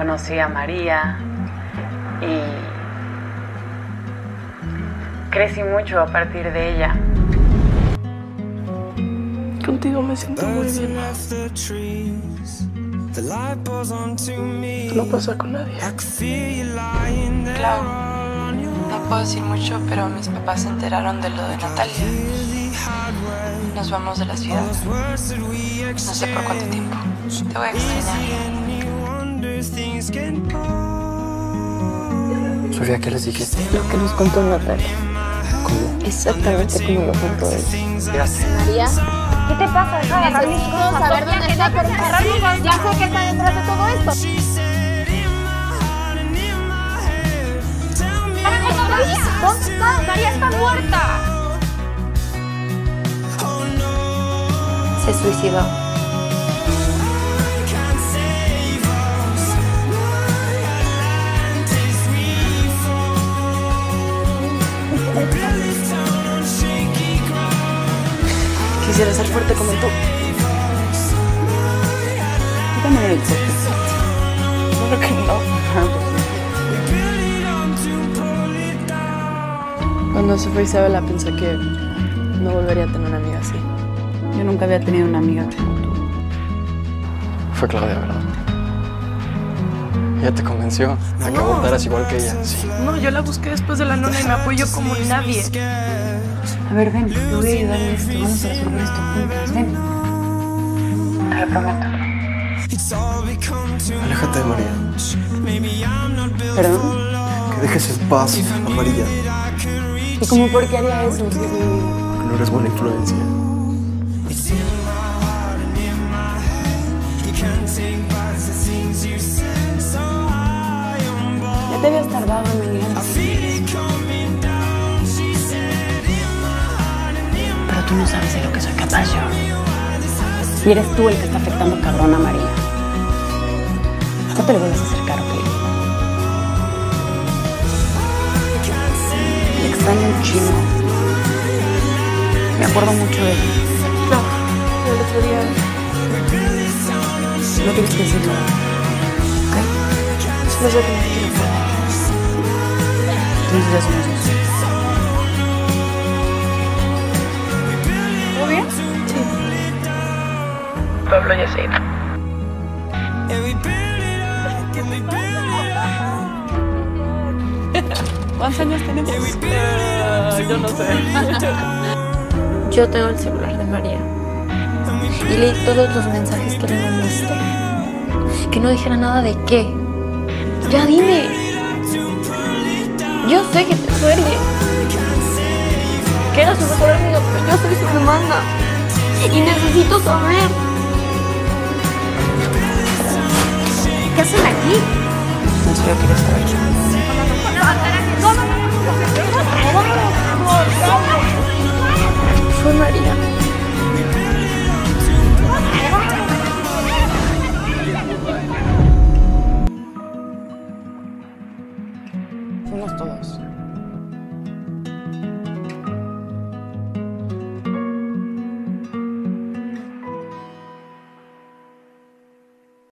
conocí a María y crecí mucho a partir de ella. Contigo me siento muy bien. No pasa con nadie. Clau, no puedo decir mucho, pero mis papás se enteraron de lo de Natalia. Nos vamos de la ciudad. No sé por cuánto tiempo. Te voy a extrañar. Sofía, ¿qué les dijiste? Lo que nos contó Natalia. ¿Cómo? Exactamente como lo contó él. Gracias. María, ¿Qué te pasa? Deja de agarrar mis cosas. saber dónde está cosas. Ya sé que está detrás de todo esto. María, ¿dónde está? María está muerta. Se suicidó. Quisiera ser fuerte como tú. También eres fuerte. Claro que no. Cuando se fue Isabela pensé que no volvería a tener una amiga así. Yo nunca había tenido una amiga como tú. Fue Claudia, ¿verdad? Ella te convenció de que abortaras igual que ella. Sí. No, yo la busqué después de la nona y me apoyó como nadie. A ver, ven, te voy a ayudar en esto. Vamos a resolver esto juntas. Ven. Te lo prometo. Aléjate de María. ¿Perdón? Que dejes en paz a María. ¿Y como por qué haría eso? Que no eres buena influencia. Pero tú no sabes de lo que soy capaz yo. Y eres tú el que está afectando cabrón a María. No te le vuelvas a acercar, ¿ok? Le extraño un chingo. Me acuerdo mucho de él. No, el otro día No tienes que decir nada. no sé que ¿Todo bien? Pablo ya se iba. ¿Cuántos años tenemos? yo no sé. Yo tengo el celular de María. Y leí todos los mensajes que le mandaste. Que no dijera nada de qué. Ya dime. Sé que te duele. Que era su mejor amigo, pero yo soy su hermana. Y necesito saber. ¿Qué hacen aquí? En serio quieres saber. Fue